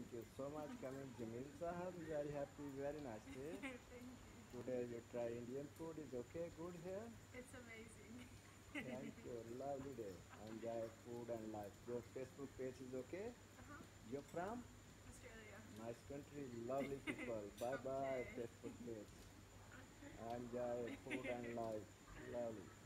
Thank you so much coming, Jamil Sahab. Very happy, very nice day. Eh? Thank you. Today you try Indian food. Is okay, good here. It's amazing. Thank you. Lovely day. Enjoy food and life. Your Facebook page is okay. Uh-huh. You're from Australia. nice country, lovely people. Bye bye, Okay. Facebook page. Enjoy food and life. Lovely.